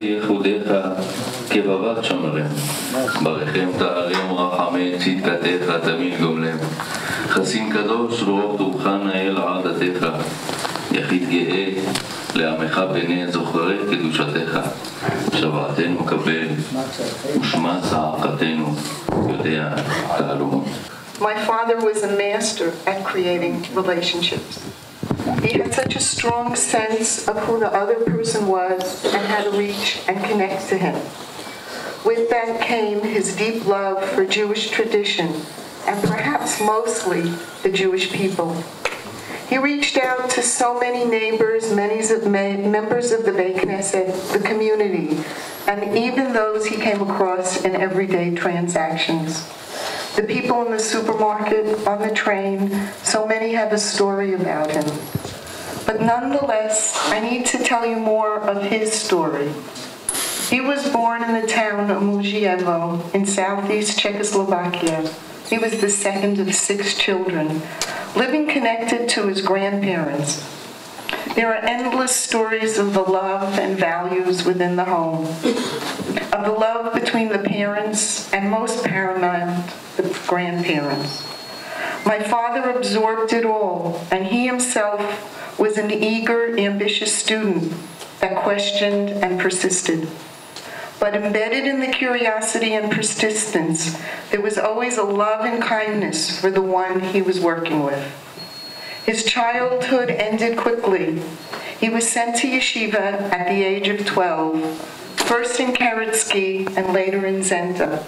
ייחודיך כבבת שומרם. ברכם תערם רחמי צדקתך תמיד גומלם. חסין קדוש רוח טובך נאה לעדתך. יחיד גאה לעמך בני זוכרי קדושתך. שוועתנו קבל ושמע צעקתנו יודע תעלומות. My father was a master at creating relationships. He had such a strong sense of who the other person was and how to reach and connect to him. With that came his deep love for Jewish tradition and perhaps mostly the Jewish people. He reached out to so many neighbors, many members of the Knesset, the community, and even those he came across in everyday transactions. The people in the supermarket, on the train, so many have a story about him. But nonetheless, I need to tell you more of his story. He was born in the town of Muzhievo in southeast Czechoslovakia. He was the second of six children, living connected to his grandparents. There are endless stories of the love and values within the home, of the love between the parents, and most paramount, the grandparents. My father absorbed it all, and he himself was an eager, ambitious student that questioned and persisted. But embedded in the curiosity and persistence, there was always a love and kindness for the one he was working with. His childhood ended quickly. He was sent to yeshiva at the age of 12, first in Karetsky and later in Zenta.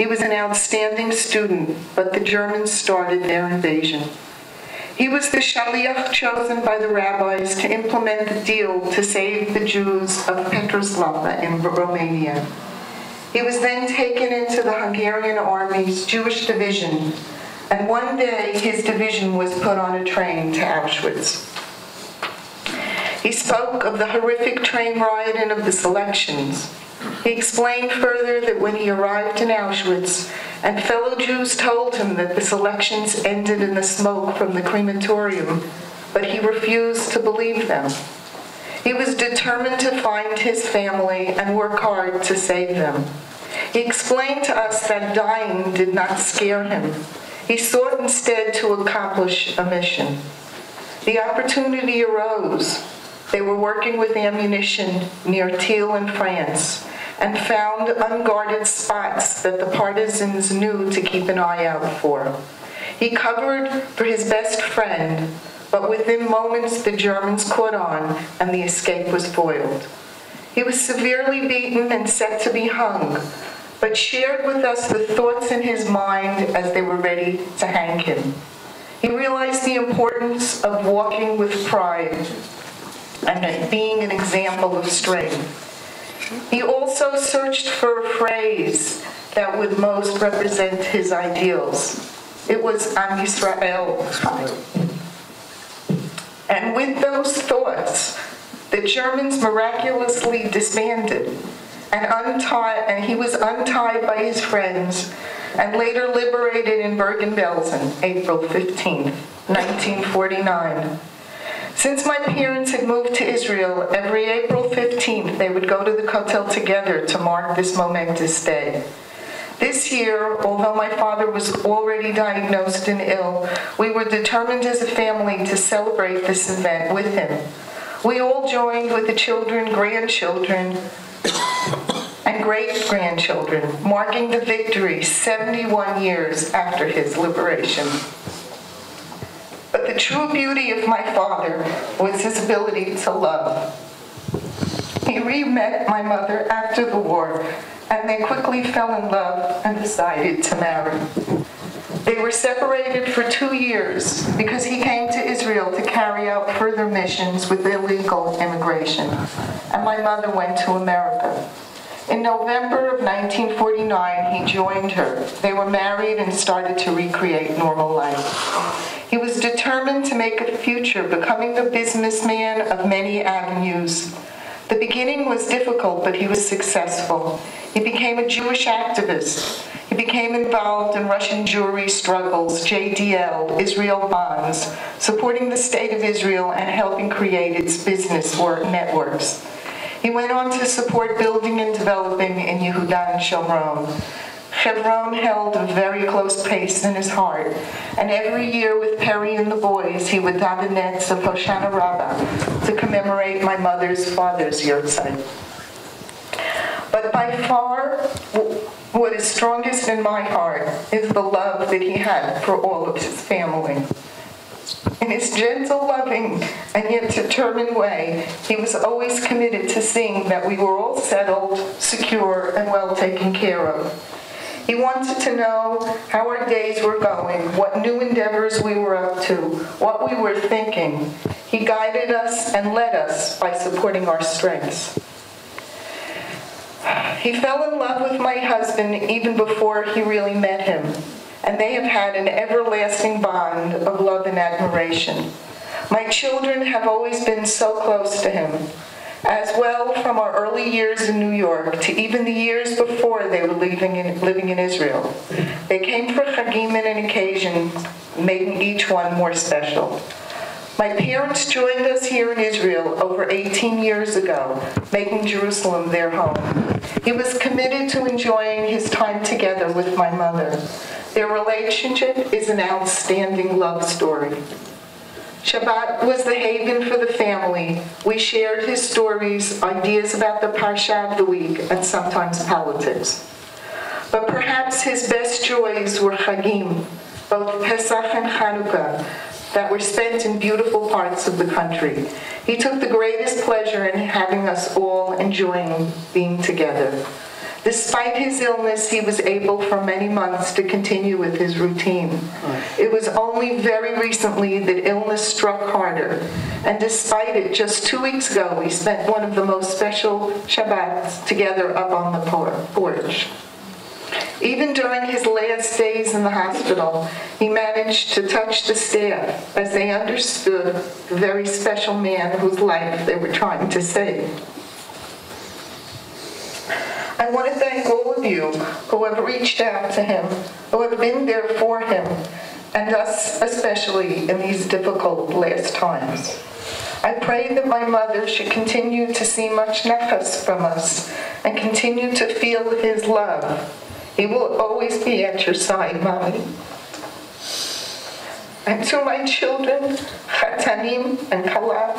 He was an outstanding student, but the Germans started their invasion. He was the shaliach chosen by the rabbis to implement the deal to save the Jews of Petroslava in Romania. He was then taken into the Hungarian army's Jewish division, and one day his division was put on a train to Auschwitz. He spoke of the horrific train ride and of the selections. He explained further that when he arrived in Auschwitz and fellow Jews told him that the selections ended in the smoke from the crematorium, but he refused to believe them. He was determined to find his family and work hard to save them. He explained to us that dying did not scare him. He sought instead to accomplish a mission. The opportunity arose. They were working with ammunition near Thiel in France and found unguarded spots that the partisans knew to keep an eye out for. He covered for his best friend, but within moments the Germans caught on and the escape was foiled. He was severely beaten and set to be hung, but shared with us the thoughts in his mind as they were ready to hang him. He realized the importance of walking with pride and being an example of strength. He also searched for a phrase that would most represent his ideals. It was Am Yisrael. And with those thoughts, the Germans miraculously disbanded and untied, and he was untied by his friends and later liberated in Bergen-Belsen, April 15, 1949. Since my parents had moved to Israel, every April 15th they would go to the Kotel together to mark this momentous day. This year, although my father was already diagnosed and ill, we were determined as a family to celebrate this event with him. We all joined with the children, grandchildren, and great grandchildren, marking the victory 71 years after his liberation. True beauty of my father was his ability to love. He re-met my mother after the war, and they quickly fell in love and decided to marry. They were separated for two years because he came to Israel to carry out further missions with illegal immigration, and my mother went to America. In November of 1949, he joined her. They were married and started to recreate normal life. He was determined to make a future, becoming the businessman of many avenues. The beginning was difficult, but he was successful. He became a Jewish activist. He became involved in Russian Jewry struggles, JDL, Israel Bonds, supporting the state of Israel and helping create its business work networks. He went on to support building and developing in Yehuda and Shomron. Hebron held a very close place in his heart, and every year with Perry and the boys, he would daven netz of Hoshana Rabbah to commemorate my mother's father's yahrzeit. But by far, what is strongest in my heart is the love that he had for all of his family. In his gentle, loving, and yet determined way, he was always committed to seeing that we were all settled, secure, and well taken care of. He wanted to know how our days were going, what new endeavors we were up to, what we were thinking. He guided us and led us by supporting our strengths. He fell in love with my husband even before he really met him, and they have had an everlasting bond of love and admiration. My children have always been so close to him as well from our early years in New York to even the years before they were living in, living in Israel. They came for Chagim and an occasion, making each one more special. My parents joined us here in Israel over 18 years ago, making Jerusalem their home. He was committed to enjoying his time together with my mother. Their relationship is an outstanding love story. Shabbat was the haven for the family. We shared his stories, ideas about the Parsha of the week, and sometimes politics. But perhaps his best joys were Chagim, both Pesach and Hanukkah, that were spent in beautiful parts of the country. He took the greatest pleasure in having us all enjoying being together. Despite his illness, he was able for many months to continue with his routine. It was only very recently that illness struck harder, and despite it, just two weeks ago, we spent one of the most special Shabbats together up on the porch. Even during his last days in the hospital, he managed to touch the staff as they understood the very special man whose life they were trying to save. I want to thank all of you who have reached out to him, who have been there for him, and us especially in these difficult last times. I pray that my mother should continue to see much nefes from us and continue to feel his love. He will always be at your side, Mommy. And to my children, Chatanim and Kala,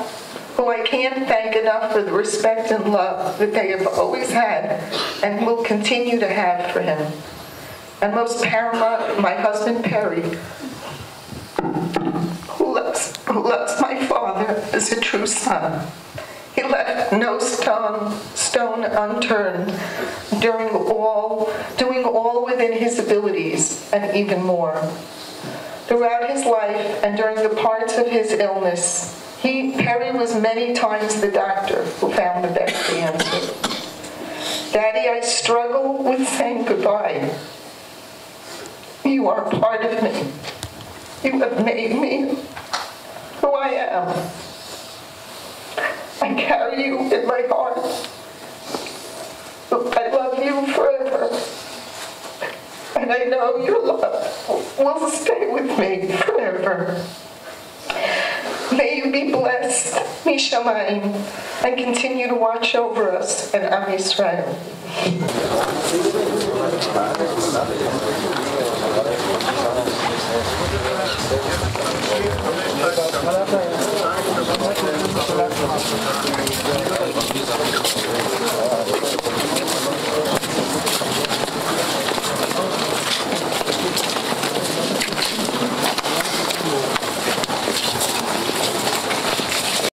who I can't thank enough for the respect and love that they have always had and will continue to have for him. And most paramount, my husband Perry, who loves, who loves my father as a true son. No stone, stone unturned during all, doing all within his abilities and even more. Throughout his life and during the parts of his illness, he, Perry was many times the doctor who found the best answer. Daddy, I struggle with saying goodbye. You are part of me. You have made me who I am. Carry you in my heart. I love you forever. And I know your love will stay with me forever. May you be blessed, Mishamayim, and continue to watch over us and Am Yisrael.